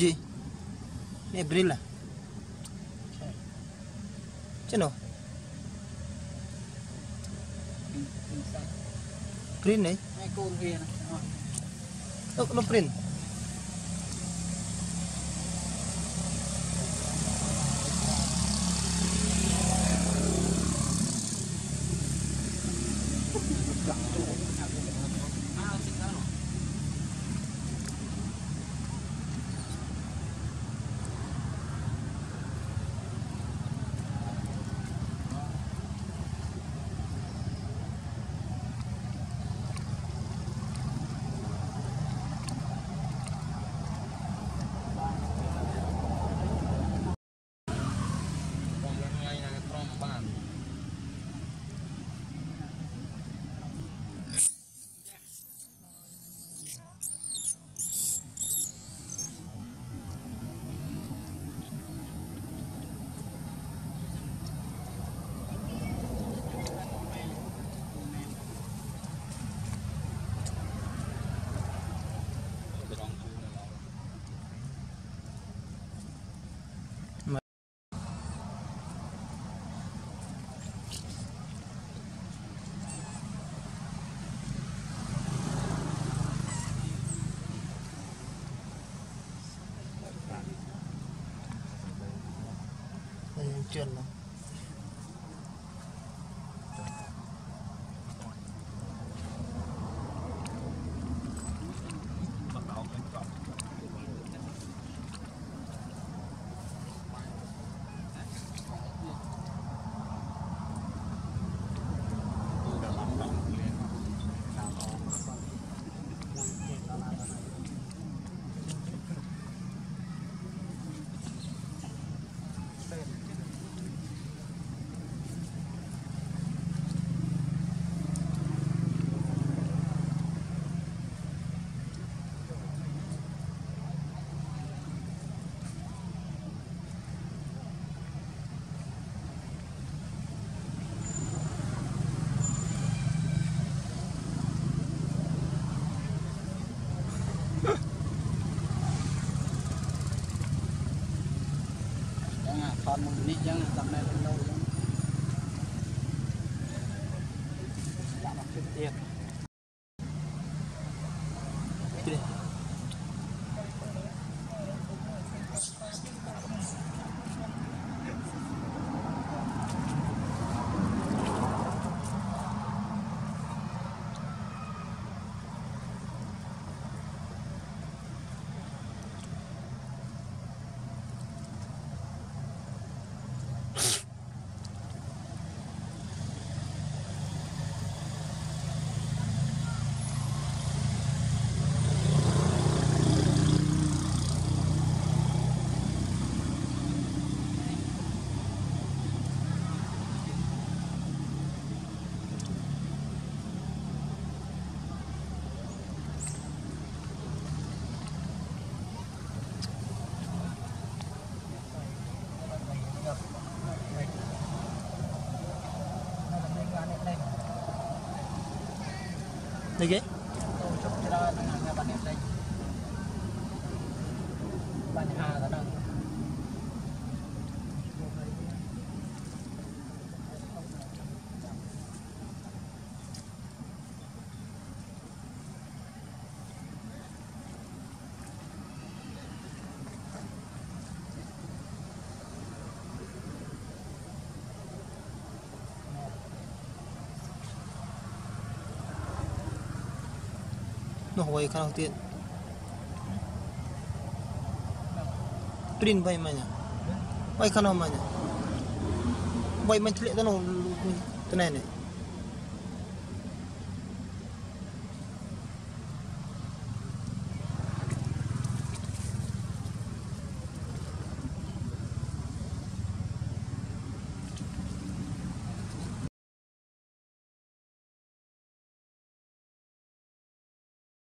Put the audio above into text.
PUBG Ni grill lah Macam mana? Print ni? Hai con print. Thank you. 见了 ចឹងអាថតមួយនេះចឹង10ម៉ែត្រទៅចឹងដាក់មកទៀតទៀត Đây ghế nó hồi khá đầu tiên Tuyên bay mà nhỉ Bay khá nào